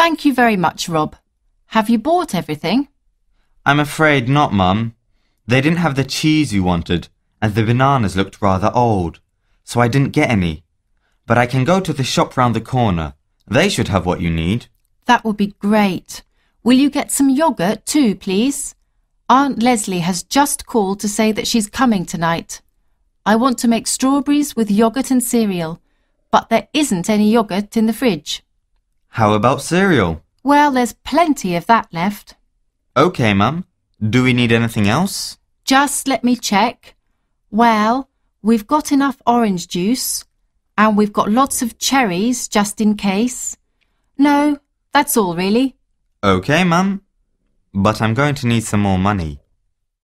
Thank you very much, Rob. Have you bought everything? I'm afraid not, Mum. They didn't have the cheese you wanted, and the bananas looked rather old, so I didn't get any. But I can go to the shop round the corner. They should have what you need. That would be great. Will you get some yogurt too, please? Aunt Lesley has just called to say that she's coming tonight. I want to make strawberries with yogurt and cereal, but there isn't any yogurt in the fridge. How about cereal? Well, there's plenty of that left. Okay, Mum. Do we need anything else? Just let me check. Well, we've got enough orange juice, and we've got lots of cherries just in case. No, that's all really. Okay, Mum. But I'm going to need some more money.